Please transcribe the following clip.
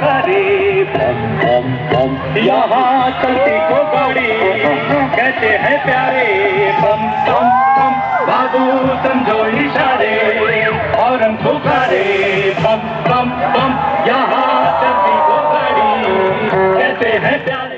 करे यहाँ चलती को बड़ी कहते हैं प्यारे बम बम बम बाबू समझो इशारे और हम पुकारे बम बम बम यहाँ चलती को बड़ी कहते हैं प्यारे।